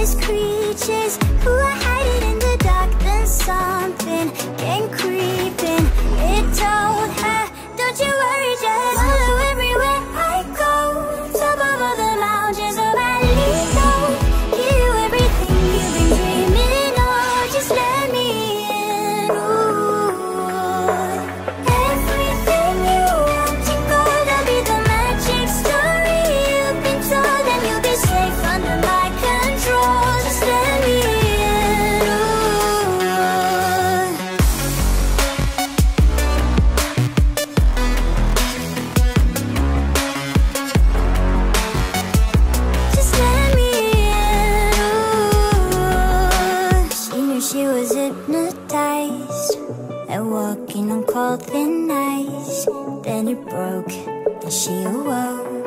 creatures cold and ice. Then it broke, and she awoke.